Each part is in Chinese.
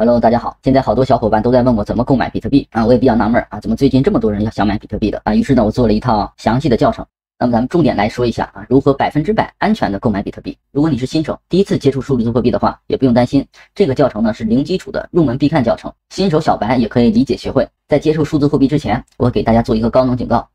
Hello，大家好。现在好多小伙伴都在问我怎么购买比特币啊，我也比较纳闷啊，怎么最近这么多人要想买比特币的啊？于是呢，我做了一套详细的教程。那么咱们重点来说一下啊，如何百分之百安全的购买比特币。如果你是新手，第一次接触数字货币的话，也不用担心，这个教程呢是零基础的入门必看教程，新手小白也可以理解学会。在接触数字货币之前，我给大家做一个高能警告：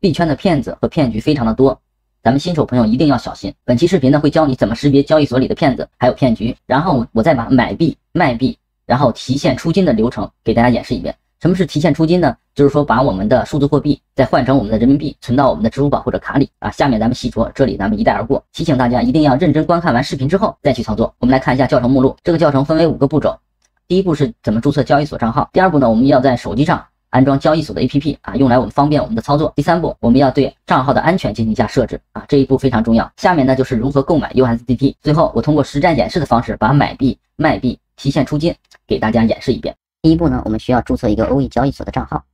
币圈的骗子和骗局非常的多，咱们新手朋友一定要小心。本期视频呢会教你怎么识别交易所里的骗子还有骗局，然后我再把买币卖币。然后提现出金的流程给大家演示一遍。什么是提现出金呢？就是说把我们的数字货币再换成我们的人民币，存到我们的支付宝或者卡里啊。下面咱们细说，这里咱们一带而过。提醒大家一定要认真观看完视频之后再去操作。我们来看一下教程目录，这个教程分为五个步骤。第一步是怎么注册交易所账号。第二步呢，我们要在手机上安装交易所的 APP 啊，用来我们方便我们的操作。第三步，我们要对账号的安全进行一下设置啊，这一步非常重要。下面呢就是如何购买 USDT。最后，我通过实战演示的方式把买币卖币。提现出金，给大家演示一遍。第一步呢，我们需要注册一个欧易交易所的账号。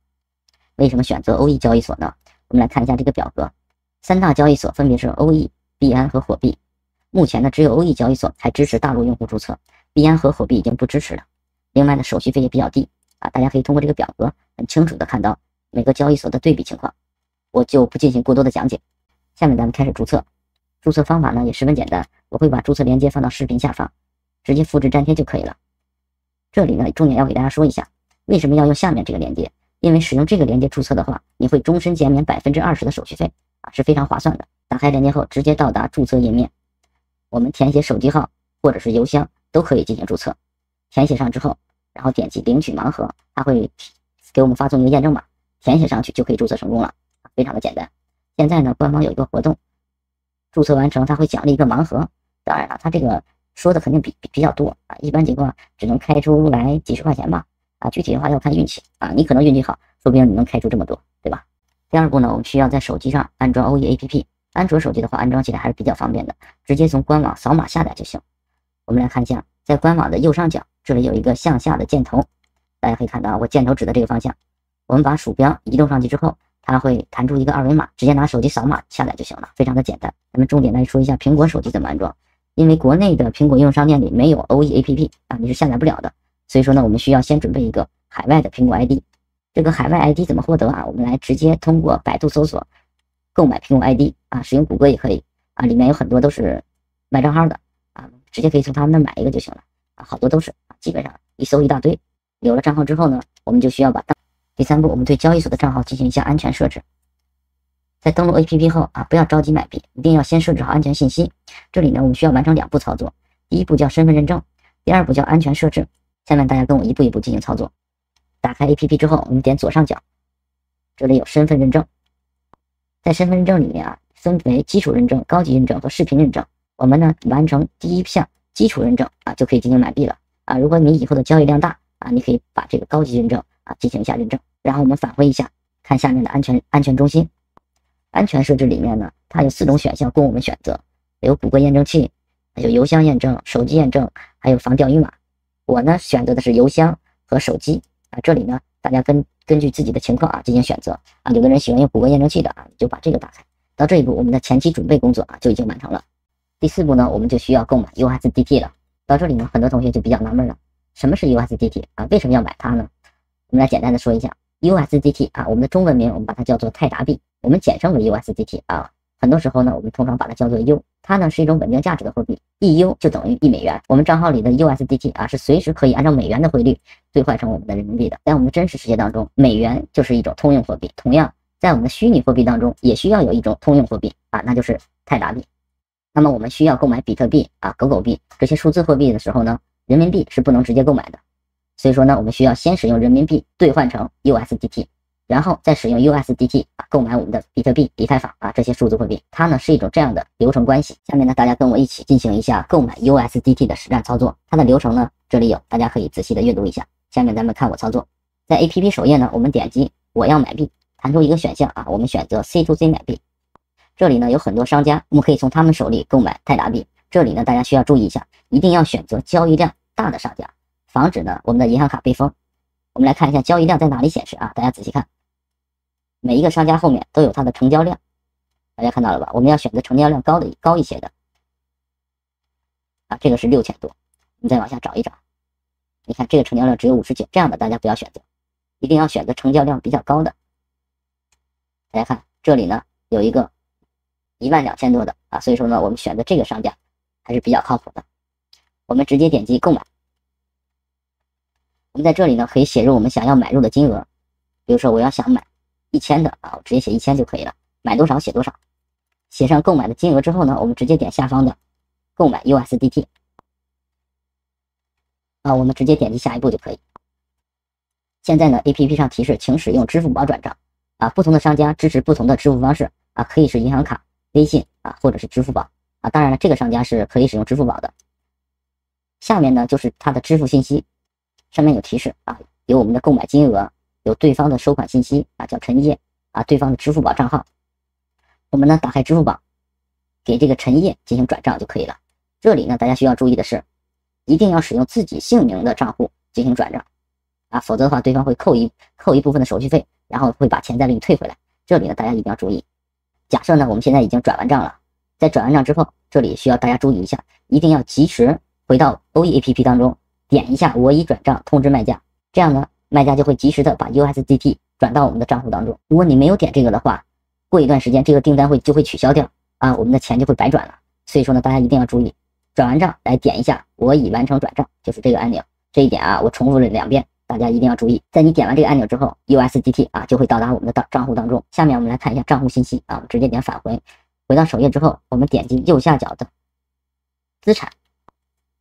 为什么选择欧易交易所呢？我们来看一下这个表格，三大交易所分别是欧易、币安和火币。目前呢，只有欧易交易所才支持大陆用户注册，币安和火币已经不支持了。另外呢，手续费也比较低啊。大家可以通过这个表格很清楚的看到每个交易所的对比情况，我就不进行过多的讲解。下面咱们开始注册，注册方法呢也十分简单，我会把注册链接放到视频下方。直接复制粘贴就可以了。这里呢，重点要给大家说一下，为什么要用下面这个链接？因为使用这个链接注册的话，你会终身减免百分之二十的手续费啊，是非常划算的。打开链接后，直接到达注册页面，我们填写手机号或者是邮箱都可以进行注册。填写上之后，然后点击领取盲盒，它会给我们发送一个验证码，填写上去就可以注册成功了，非常的简单。现在呢，官方有一个活动，注册完成它会奖励一个盲盒。当然了，它这个。说的肯定比比比较多啊，一般情况只能开出来几十块钱吧啊，具体的话要看运气啊，你可能运气好，说不定你能开出这么多，对吧？第二步呢，我们需要在手机上安装欧易 APP，安卓手机的话安装起来还是比较方便的，直接从官网扫码下载就行。我们来看一下，在官网的右上角这里有一个向下的箭头，大家可以看到我箭头指的这个方向，我们把鼠标移动上去之后，它会弹出一个二维码，直接拿手机扫码下载就行了，非常的简单。咱们重点来说一下苹果手机怎么安装。因为国内的苹果应用商店里没有 O E A P P 啊，你是下载不了的。所以说呢，我们需要先准备一个海外的苹果 ID。这个海外 ID 怎么获得啊？我们来直接通过百度搜索购买苹果 ID 啊，使用谷歌也可以啊，里面有很多都是卖账号的啊，直接可以从他们那买一个就行了啊，好多都是啊，基本上一搜一大堆。有了账号之后呢，我们就需要把第三步，我们对交易所的账号进行一下安全设置。在登录 APP 后啊，不要着急买币，一定要先设置好安全信息。这里呢，我们需要完成两步操作，第一步叫身份认证，第二步叫安全设置。下面大家跟我一步一步进行操作。打开 APP 之后，我们点左上角，这里有身份认证。在身份认证里面啊，分为基础认证、高级认证和视频认证。我们呢，完成第一项基础认证啊，就可以进行买币了啊。如果你以后的交易量大啊，你可以把这个高级认证啊进行一下认证。然后我们返回一下，看下面的安全安全中心。安全设置里面呢，它有四种选项供我们选择，有谷歌验证器，有邮箱验证、手机验证，还有防钓鱼码。我呢选择的是邮箱和手机啊。这里呢，大家根根据自己的情况啊进行选择啊。有的人喜欢用谷歌验证器的啊，就把这个打开。到这一步，我们的前期准备工作啊就已经完成了。第四步呢，我们就需要购买 USDT 了。到这里呢，很多同学就比较纳闷了，什么是 USDT 啊？为什么要买它呢？我们来简单的说一下。USDT 啊，我们的中文名我们把它叫做泰达币，我们简称为 USDT 啊。很多时候呢，我们通常把它叫做 U，它呢是一种稳定价值的货币，一 U 就等于一美元。我们账号里的 USDT 啊，是随时可以按照美元的汇率兑换成我们的人民币的。在我们的真实世界当中，美元就是一种通用货币。同样，在我们的虚拟货币当中，也需要有一种通用货币啊，那就是泰达币。那么我们需要购买比特币啊、狗狗币这些数字货币的时候呢，人民币是不能直接购买的。所以说呢，我们需要先使用人民币兑换成 USDT，然后再使用 USDT 啊购买我们的比特币、以太坊啊这些数字货币。它呢是一种这样的流程关系。下面呢，大家跟我一起进行一下购买 USDT 的实战操作。它的流程呢这里有，大家可以仔细的阅读一下。下面咱们看我操作，在 APP 首页呢，我们点击我要买币，弹出一个选项啊，我们选择 C to C 买币。这里呢有很多商家，我们可以从他们手里购买泰达币。这里呢大家需要注意一下，一定要选择交易量大的商家。防止呢我们的银行卡被封。我们来看一下交易量在哪里显示啊？大家仔细看，每一个商家后面都有它的成交量，大家看到了吧？我们要选择成交量高的高一些的啊，这个是六千多。你再往下找一找，你看这个成交量只有五十九，这样的大家不要选择，一定要选择成交量比较高的。大家看这里呢有一个一万两千多的啊，所以说呢我们选择这个商家还是比较靠谱的。我们直接点击购买，我们在这里呢可以写入我们想要买入的金额，比如说我要想买一千的啊，我直接写一千就可以了，买多少写多少，写上购买的金额之后呢，我们直接点下方的购买 USDT。啊，我们直接点击下一步就可以。现在呢，A P P 上提示，请使用支付宝转账。啊，不同的商家支持不同的支付方式。啊，可以是银行卡、微信啊，或者是支付宝。啊，当然了，这个商家是可以使用支付宝的。下面呢，就是它的支付信息，上面有提示啊，有我们的购买金额，有对方的收款信息啊，叫陈烨啊，对方的支付宝账号。我们呢，打开支付宝，给这个陈烨进行转账就可以了。这里呢，大家需要注意的是。一定要使用自己姓名的账户进行转账啊，否则的话，对方会扣一扣一部分的手续费，然后会把钱再给你退回来。这里呢，大家一定要注意。假设呢，我们现在已经转完账了，在转完账之后，这里需要大家注意一下，一定要及时回到 OEAPP 当中，点一下我已转账通知卖家，这样呢，卖家就会及时的把 USDT 转到我们的账户当中。如果你没有点这个的话，过一段时间这个订单会就会取消掉啊，我们的钱就会白转了。所以说呢，大家一定要注意。转完账来点一下，我已完成转账，就是这个按钮。这一点啊，我重复了两遍，大家一定要注意。在你点完这个按钮之后，USDT 啊就会到达我们的账账户当中。下面我们来看一下账户信息啊，我们直接点返回，回到首页之后，我们点击右下角的资产，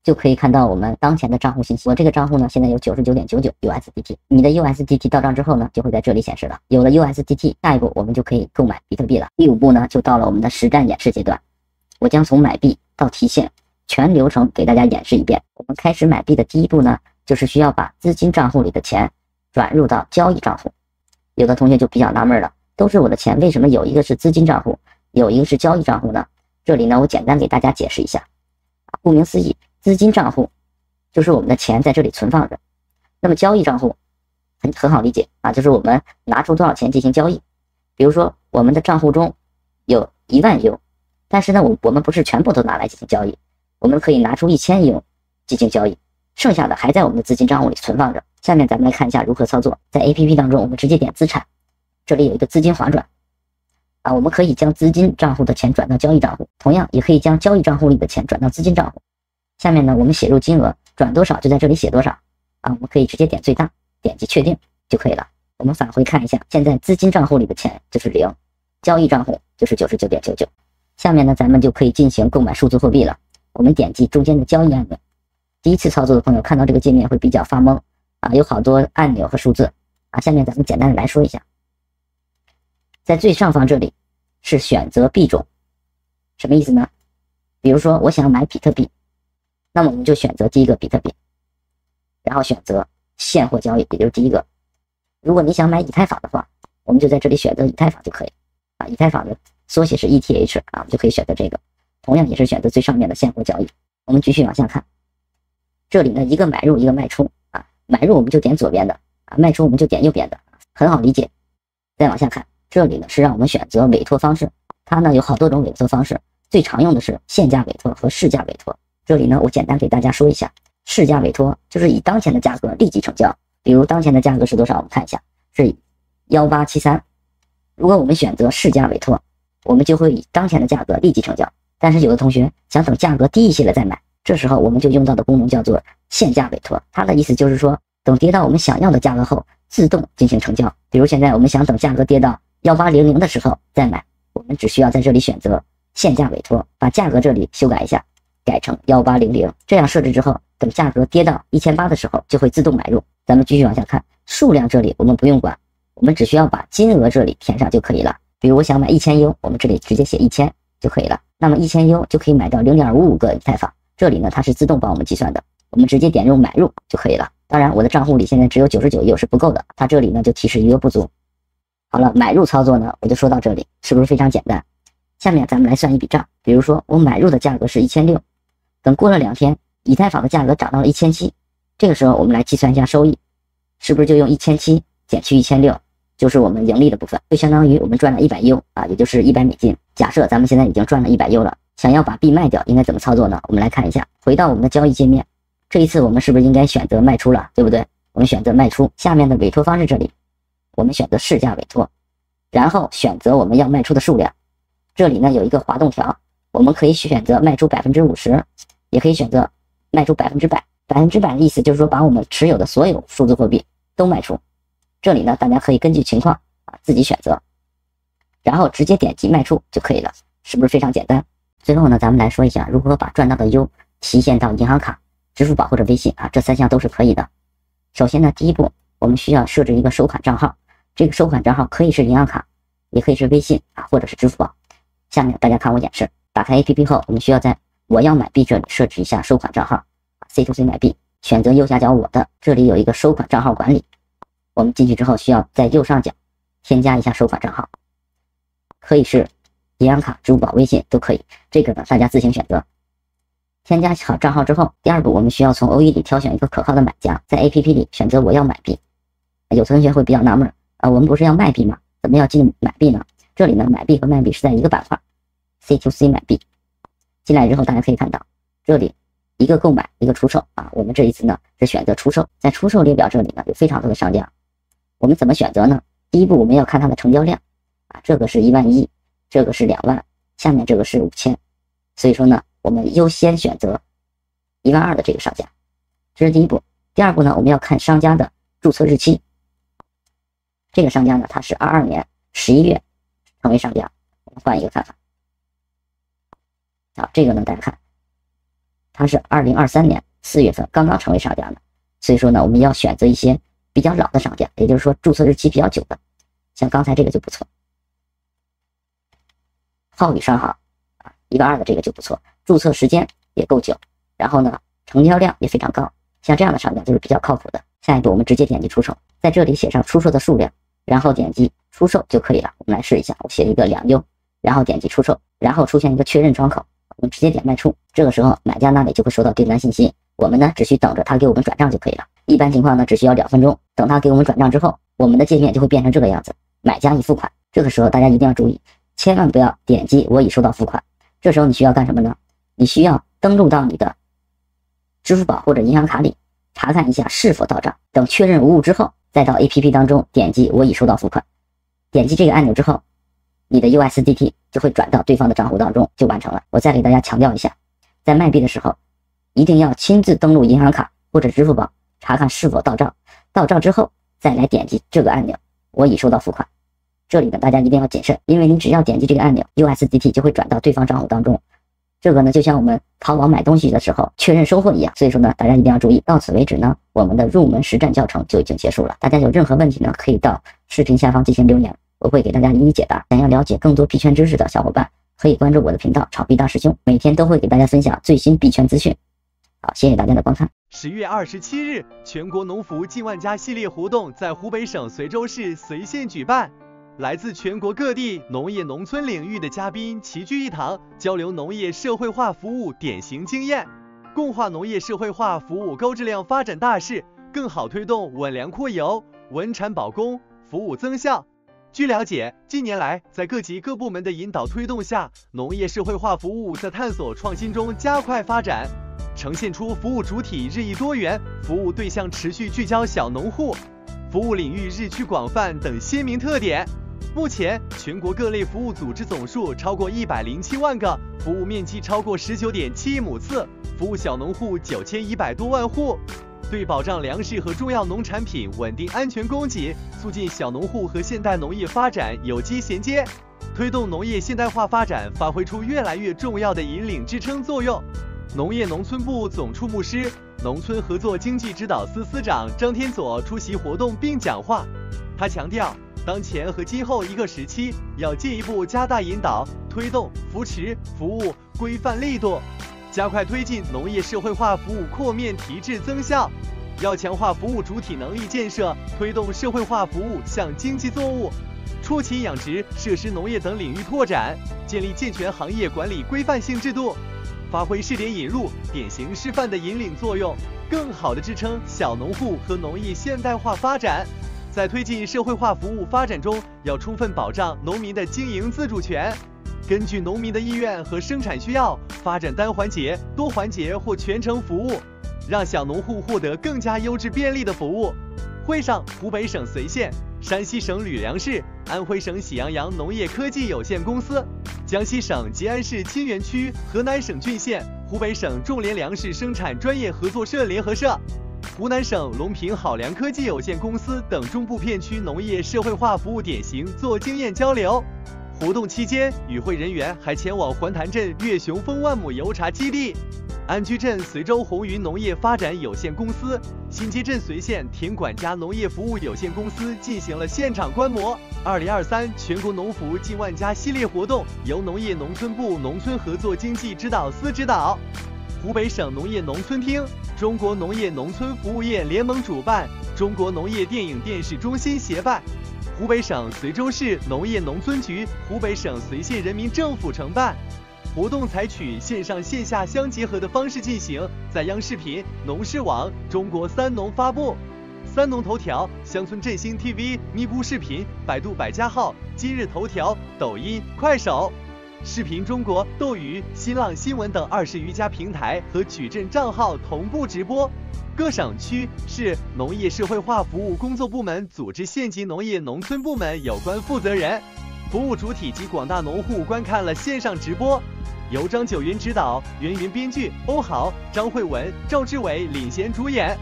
就可以看到我们当前的账户信息。我这个账户呢，现在有九十九点九九 USDT。你的 USDT 到账之后呢，就会在这里显示了。有了 USDT，下一步我们就可以购买比特币了。第五步呢，就到了我们的实战演示阶段。我将从买币到提现。全流程给大家演示一遍。我们开始买币的第一步呢，就是需要把资金账户里的钱转入到交易账户。有的同学就比较纳闷了，都是我的钱，为什么有一个是资金账户，有一个是交易账户呢？这里呢，我简单给大家解释一下。顾名思义，资金账户就是我们的钱在这里存放着。那么交易账户很很好理解啊，就是我们拿出多少钱进行交易。比如说，我们的账户中有一万 U，但是呢，我我们不是全部都拿来进行交易。我们可以拿出一千英进行交易，剩下的还在我们的资金账户里存放着。下面咱们来看一下如何操作。在 A P P 当中，我们直接点资产，这里有一个资金划转啊，我们可以将资金账户的钱转到交易账户，同样也可以将交易账户里的钱转到资金账户。下面呢，我们写入金额，转多少就在这里写多少啊，我们可以直接点最大，点击确定就可以了。我们返回看一下，现在资金账户里的钱就是零，交易账户就是九十九点九九。下面呢，咱们就可以进行购买数字货币了。我们点击中间的交易按钮，第一次操作的朋友看到这个界面会比较发懵啊，有好多按钮和数字啊。下面咱们简单的来说一下，在最上方这里是选择币种，什么意思呢？比如说我想买比特币，那么我们就选择第一个比特币，然后选择现货交易，也就是第一个。如果你想买以太坊的话，我们就在这里选择以太坊就可以啊。以太坊的缩写是 ETH 啊，我们就可以选择这个。同样也是选择最上面的现货交易。我们继续往下看，这里呢一个买入一个卖出啊，买入我们就点左边的啊，卖出我们就点右边的，很好理解。再往下看，这里呢是让我们选择委托方式，它呢有好多种委托方式，最常用的是现价委托和市价委托。这里呢我简单给大家说一下，市价委托就是以当前的价格立即成交，比如当前的价格是多少？我们看一下是幺八七三，如果我们选择市价委托，我们就会以当前的价格立即成交。但是有的同学想等价格低一些了再买，这时候我们就用到的功能叫做限价委托。它的意思就是说，等跌到我们想要的价格后，自动进行成交。比如现在我们想等价格跌到幺八零零的时候再买，我们只需要在这里选择限价委托，把价格这里修改一下，改成幺八零零。这样设置之后，等价格跌到一千八的时候，就会自动买入。咱们继续往下看，数量这里我们不用管，我们只需要把金额这里填上就可以了。比如我想买一千 U，我们这里直接写一千就可以了。那么一千 U 就可以买到零点五五个以太坊，这里呢它是自动帮我们计算的，我们直接点入买入就可以了。当然我的账户里现在只有九十九 U 是不够的，它这里呢就提示余额不足。好了，买入操作呢我就说到这里，是不是非常简单？下面咱们来算一笔账，比如说我买入的价格是一千六，等过了两天，以太坊的价格涨到了一千七，这个时候我们来计算一下收益，是不是就用一千七减去一千六？就是我们盈利的部分，就相当于我们赚了一百 U 啊，也就是一百美金。假设咱们现在已经赚了一百 U 了，想要把币卖掉，应该怎么操作呢？我们来看一下，回到我们的交易界面，这一次我们是不是应该选择卖出了，对不对？我们选择卖出。下面的委托方式这里，我们选择市价委托，然后选择我们要卖出的数量。这里呢有一个滑动条，我们可以选择卖出百分之五十，也可以选择卖出百分之百。百分之百的意思就是说把我们持有的所有数字货币都卖出。这里呢大家可以根据情况啊自己选择，然后直接点击卖出就可以了，是不是非常简单？最后呢咱们来说一下如何把赚到的 U 提现到银行卡。支付宝或者微信啊，这三项都是可以的。首先呢，第一步我们需要设置一个收款账号，这个收款账号可以是银行卡，也可以是微信啊，或者是支付宝。下面大家看我演示，打开 APP 后，我们需要在我要买币这里设置一下收款账号，C to C 买币，选择右下角我的，这里有一个收款账号管理。我们进去之后，需要在右上角添加一下收款账号，可以是银行卡、支付宝、微信都可以，这个呢大家自行选择。添加好账号之后，第二步我们需要从 OE 里挑选一个可靠的买家，在 APP 里选择我要买币。有同学会比较纳闷啊，我们不是要卖币吗？怎么要进买币呢？这里呢，买币和卖币是在一个板块，C to C 买币。进来之后，大家可以看到，这里一个购买，一个出售啊。我们这一次呢是选择出售，在出售列表这里呢有非常多的商家，我们怎么选择呢？第一步我们要看它的成交量啊，这个是一万一，这个是两万，下面这个是五千，所以说呢。我们优先选择一万二的这个商家，这是第一步。第二步呢，我们要看商家的注册日期。这个商家呢，他是二二年十一月成为商家。我们换一个看法。好，这个呢，大家看，它是二零二三年四月份刚刚成为商家的，所以说呢，我们要选择一些比较老的商家，也就是说注册日期比较久的，像刚才这个就不错。浩宇商行啊，一万二的这个就不错。注册时间也够久，然后呢，成交量也非常高，像这样的商家就是比较靠谱的。下一步我们直接点击出售，在这里写上出售的数量，然后点击出售就可以了。我们来试一下，我写一个两 U，然后点击出售，然后出现一个确认窗口，我们直接点卖出。这个时候买家那里就会收到订单信息，我们呢只需等着他给我们转账就可以了。一般情况呢只需要两分钟，等他给我们转账之后，我们的界面就会变成这个样子，买家已付款。这个时候大家一定要注意，千万不要点击我已收到付款。这时候你需要干什么呢？你需要登录到你的支付宝或者银行卡里，查看一下是否到账。等确认无误之后，再到 APP 当中点击“我已收到付款”，点击这个按钮之后，你的 USDT 就会转到对方的账户当中，就完成了。我再给大家强调一下，在卖币的时候，一定要亲自登录银行卡或者支付宝，查看是否到账。到账之后，再来点击这个按钮“我已收到付款”。这里呢，大家一定要谨慎，因为你只要点击这个按钮，USDT 就会转到对方账户当中。这个呢，就像我们淘宝买东西的时候确认收货一样，所以说呢，大家一定要注意。到此为止呢，我们的入门实战教程就已经结束了。大家有任何问题呢，可以到视频下方进行留言，我会给大家一一解答。想要了解更多币圈知识的小伙伴，可以关注我的频道“炒币大师兄”，每天都会给大家分享最新币圈资讯。好，谢谢大家的观看。十月二十七日，全国农服近万家系列活动在湖北省随州市随县举办。来自全国各地农业农村领域的嘉宾齐聚一堂，交流农业社会化服务典型经验，共话农业社会化服务高质量发展大事，更好推动稳粮扩油、稳产保供、服务增效。据了解，近年来在各级各部门的引导推动下，农业社会化服务在探索创新中加快发展，呈现出服务主体日益多元、服务对象持续聚焦小农户、服务领域日趋广泛等鲜明特点。目前，全国各类服务组织总数超过一百零七万个，服务面积超过十九点七亿亩次，服务小农户九千一百多万户，对保障粮食和重要农产品稳定安全供给，促进小农户和现代农业发展有机衔接，推动农业现代化发展发挥出越来越重要的引领支撑作用。农业农村部总畜牧师、农村合作经济指导司司长张天佐出席活动并讲话，他强调。当前和今后一个时期，要进一步加大引导、推动、扶持、服务规范力度，加快推进农业社会化服务扩面提质增效。要强化服务主体能力建设，推动社会化服务向经济作物、畜禽养殖、设施农业等领域拓展，建立健全行业管理规范性制度，发挥试点引入、典型示范的引领作用，更好地支撑小农户和农业现代化发展。在推进社会化服务发展中，要充分保障农民的经营自主权，根据农民的意愿和生产需要，发展单环节、多环节或全程服务，让小农户获得更加优质便利的服务。会上，湖北省随县、山西省吕梁市、安徽省喜羊羊农业科技有限公司、江西省吉安市沁源区、河南省浚县、湖北省种联粮食生产专业合作社联合社、湖南省隆平好粮科技有限公司等中部片区农业社会化服务典型做经验交流。活动期间，与会人员还前往环潭镇岳雄峰万亩油茶基地。安居镇随州红云农业发展有限公司、新街镇随县田管家农业服务有限公司进行了现场观摩。二零二三全国农服近万家系列活动由农业农村部农村合作经济指导司指导，湖北省农业农村厅、中国农业农村服务业联盟主办，中国农业电影电视中心协办，湖北省随州市农业农村局、湖北省随县人民政府承办。活动采取线上线下相结合的方式进行，在央视频、农视网、中国三农发布、三农头条、乡村振兴 TV、咪咕视频、百度百家号、今日头条、抖音、快手、视频中国、斗鱼、新浪新闻等二十余家平台和矩阵账号同步直播。各省区市农业社会化服务工作部门组织县级农业农村部门有关负责人、服务主体及广大农户观看了线上直播。由张九云执导，袁云编剧，欧豪、张慧文、赵志伟领衔主演。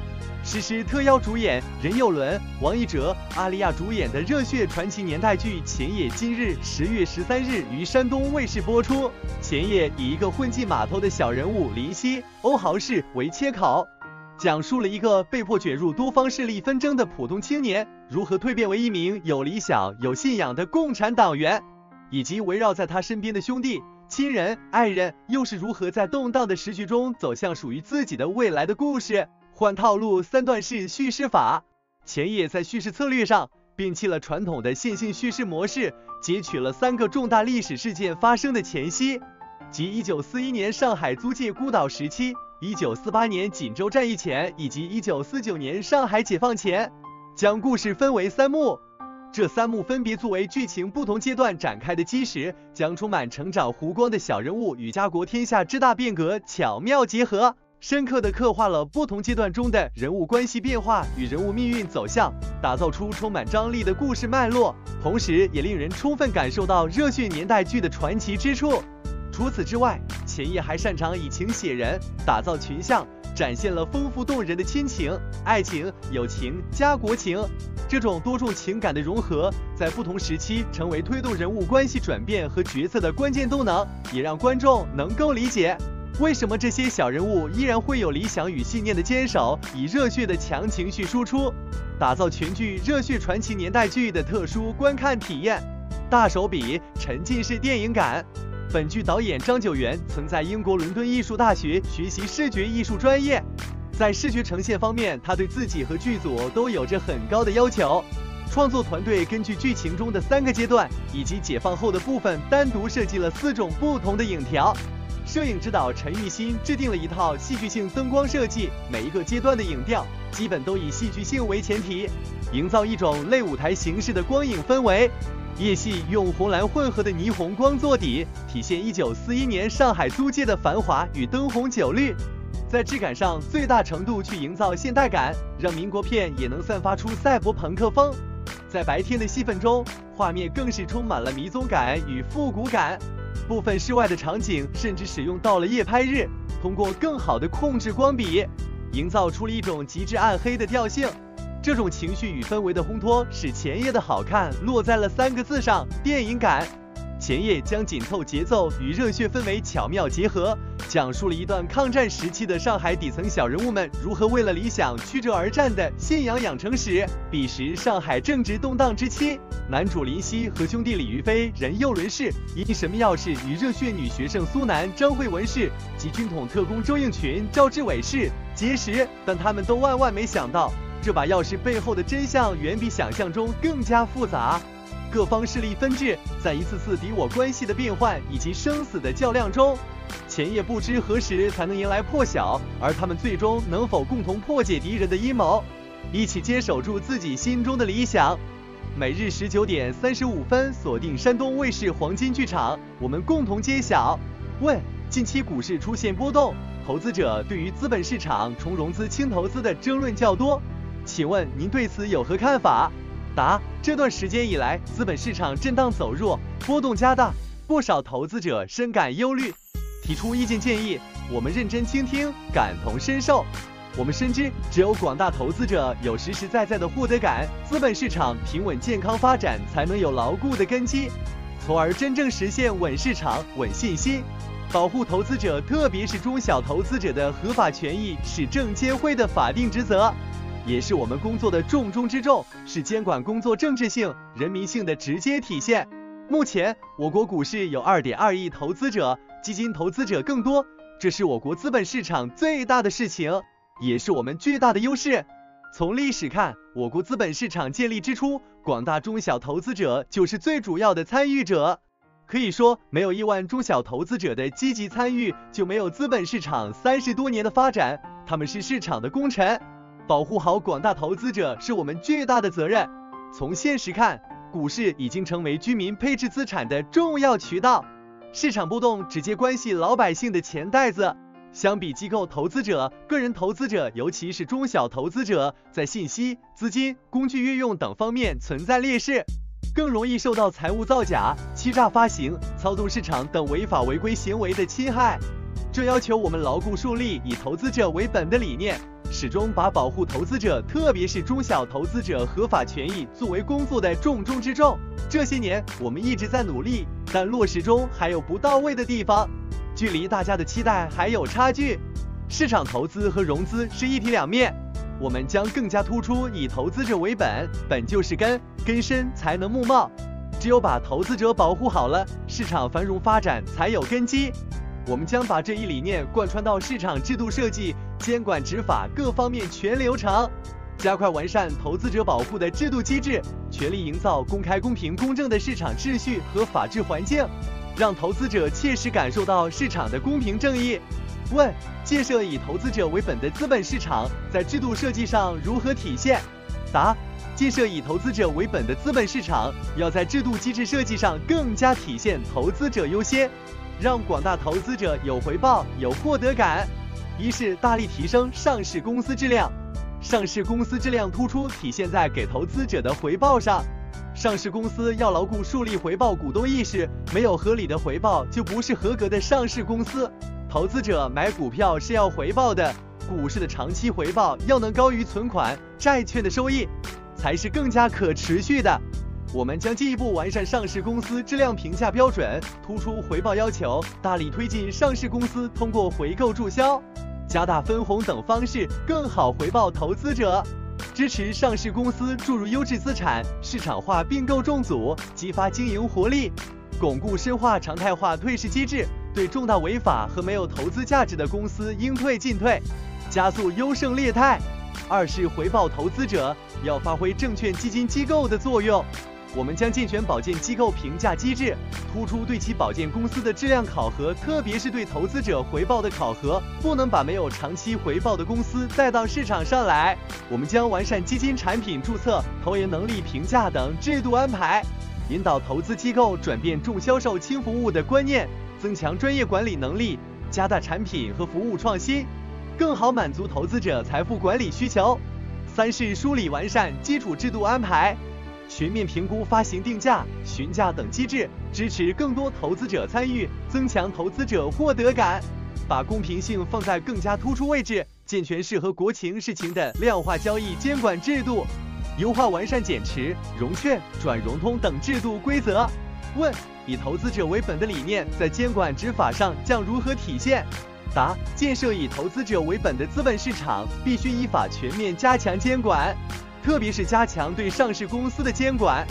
实施特邀主演任佑伦、王一哲、阿丽亚主演的热血传奇年代剧《前夜》，今日十月十三日于山东卫视播出。《前夜》以一个混迹码头的小人物林夕、欧豪氏为切口，讲述了一个被迫卷入多方势力纷争的普通青年，如何蜕变为一名有理想、有信仰的共产党员，以及围绕在他身边的兄弟。亲人、爱人又是如何在动荡的时局中走向属于自己的未来的故事？换套路三段式叙事法，前野在叙事策略上摒弃了传统的线性叙事模式，截取了三个重大历史事件发生的前夕，即一九四一年上海租界孤岛时期、一九四八年锦州战役前以及一九四九年上海解放前，将故事分为三幕。这三幕分别作为剧情不同阶段展开的基石，将充满成长弧光的小人物与家国天下之大变革巧妙结合，深刻地刻画了不同阶段中的人物关系变化与人物命运走向，打造出充满张力的故事脉络，同时也令人充分感受到热血年代剧的传奇之处。除此之外，钱叶还擅长以情写人，打造群像。展现了丰富动人的亲情、爱情、友情、家国情，这种多种情感的融合，在不同时期成为推动人物关系转变和角色的关键动能，也让观众能够理解为什么这些小人物依然会有理想与信念的坚守，以热血的强情绪输出，打造全剧热血传奇年代剧的特殊观看体验。大手笔，沉浸式电影感。本剧导演张九元曾在英国伦敦艺术大学学习视觉艺术专业，在视觉呈现方面，他对自己和剧组都有着很高的要求。创作团队根据剧情中的三个阶段以及解放后的部分，单独设计了四种不同的影条。摄影指导陈玉新制定了一套戏剧性灯光设计，每一个阶段的影调基本都以戏剧性为前提，营造一种类舞台形式的光影氛围。夜戏用红蓝混合的霓虹光做底，体现一九四一年上海租界的繁华与灯红酒绿，在质感上最大程度去营造现代感，让民国片也能散发出赛博朋克风。在白天的戏份中，画面更是充满了迷踪感与复古感，部分室外的场景甚至使用到了夜拍日，通过更好的控制光比，营造出了一种极致暗黑的调性。这种情绪与氛围的烘托，使前夜的好看落在了三个字上：电影感。前夜将紧凑节奏与热血氛围巧妙结合，讲述了一段抗战时期的上海底层小人物们如何为了理想曲折而战的信仰养成史。彼时上海正值动荡之期，男主林夕和兄弟李于飞、任佑伦氏因神秘钥匙与热血女学生苏楠、张慧文氏及军统特工周应群、赵志伟氏结识，但他们都万万没想到。这把钥匙背后的真相远比想象中更加复杂，各方势力分治，在一次次敌我关系的变换以及生死的较量中，钱也不知何时才能迎来破晓，而他们最终能否共同破解敌人的阴谋，一起坚守住自己心中的理想？每日十九点三十五分，锁定山东卫视黄金剧场，我们共同揭晓。问：近期股市出现波动。投资者对于资本市场重融资轻投资的争论较多，请问您对此有何看法？答：这段时间以来，资本市场震荡走弱，波动加大，不少投资者深感忧虑，提出意见建议，我们认真倾听，感同身受。我们深知，只有广大投资者有实实在在的获得感，资本市场平稳健康发展才能有牢固的根基，从而真正实现稳市场、稳信心。保护投资者，特别是中小投资者的合法权益，是证监会的法定职责，也是我们工作的重中之重，是监管工作政治性、人民性的直接体现。目前，我国股市有二点二亿投资者，基金投资者更多，这是我国资本市场最大的事情。也是我们巨大的优势。从历史看，我国资本市场建立之初，广大中小投资者就是最主要的参与者。可以说，没有亿万中小投资者的积极参与，就没有资本市场三十多年的发展。他们是市场的功臣，保护好广大投资者是我们巨大的责任。从现实看，股市已经成为居民配置资产的重要渠道，市场波动直接关系老百姓的钱袋子。相比机构投资者，个人投资者，尤其是中小投资者，在信息、资金、工具运用等方面存在劣势，更容易受到财务造假、欺诈发行、操纵市场等违法违规行为的侵害。这要求我们牢固树立以投资者为本的理念，始终把保护投资者，特别是中小投资者合法权益作为工作的重中之重。这些年，我们一直在努力，但落实中还有不到位的地方。距离大家的期待还有差距，市场投资和融资是一体两面，我们将更加突出以投资者为本，本就是根，根深才能木茂，只有把投资者保护好了，市场繁荣发展才有根基。我们将把这一理念贯穿到市场制度设计、监管执法各方面全流程，加快完善投资者保护的制度机制，全力营造公开、公平、公正的市场秩序和法治环境。让投资者切实感受到市场的公平正义。问：建设以投资者为本的资本市场在制度设计上如何体现？答：建设以投资者为本的资本市场要在制度机制设计上更加体现投资者优先，让广大投资者有回报、有获得感。一是大力提升上市公司质量，上市公司质量突出体现在给投资者的回报上。上市公司要牢固树立回报股东意识，没有合理的回报就不是合格的上市公司。投资者买股票是要回报的，股市的长期回报要能高于存款、债券的收益，才是更加可持续的。我们将进一步完善上市公司质量评价标准，突出回报要求，大力推进上市公司通过回购注销、加大分红等方式更好回报投资者。支持上市公司注入优质资产，市场化并购重组，激发经营活力，巩固深化常态化退市机制，对重大违法和没有投资价值的公司应退尽退，加速优胜劣汰。二是回报投资者，要发挥证券基金机构的作用。我们将健全保荐机构评价机制，突出对其保荐公司的质量考核，特别是对投资者回报的考核，不能把没有长期回报的公司带到市场上来。我们将完善基金产品注册、投研能力评价等制度安排，引导投资机构转变重销售轻服务的观念，增强专业管理能力，加大产品和服务创新，更好满足投资者财富管理需求。三是梳理完善基础制度安排。全面评估发行定价、询价等机制，支持更多投资者参与，增强投资者获得感，把公平性放在更加突出位置，健全适合国情事情的量化交易监管制度，优化完善减持、融券、转融通等制度规则。问：以投资者为本的理念在监管执法上将如何体现？答：建设以投资者为本的资本市场，必须依法全面加强监管。特别是加强对上市公司的监管，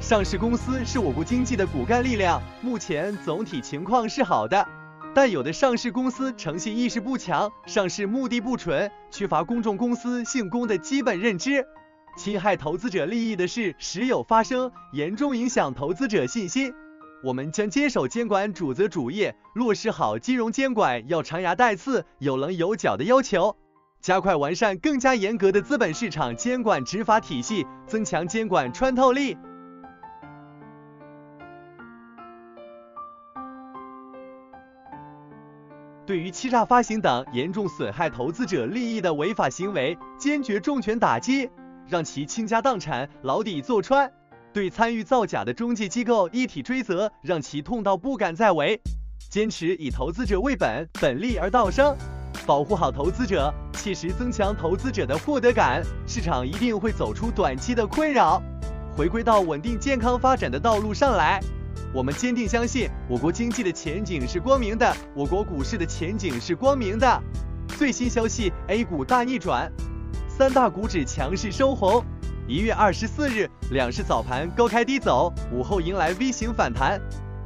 上市公司是我国经济的骨干力量，目前总体情况是好的，但有的上市公司诚信意识不强，上市目的不纯，缺乏公众公司姓公的基本认知，侵害投资者利益的事时有发生，严重影响投资者信心。我们将坚守监管主责主业，落实好金融监管要长牙带刺、有棱有角的要求。加快完善更加严格的资本市场监管执法体系，增强监管穿透力。对于欺诈发行等严重损害投资者利益的违法行为，坚决重拳打击，让其倾家荡产、牢底坐穿；对参与造假的中介机构一体追责，让其痛到不敢再为。坚持以投资者为本，本利而道生，保护好投资者，切实增强投资者的获得感，市场一定会走出短期的困扰，回归到稳定健康发展的道路上来。我们坚定相信，我国经济的前景是光明的，我国股市的前景是光明的。最新消息，A 股大逆转，三大股指强势收红。一月二十四日，两市早盘高开低走，午后迎来 V 型反弹。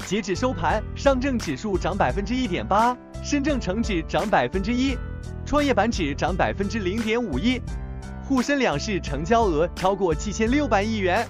截止收盘，上证指数涨百分之一点八，深证成指涨百分之一，创业板指涨百分之零点五一，沪深两市成交额超过七千六百亿元。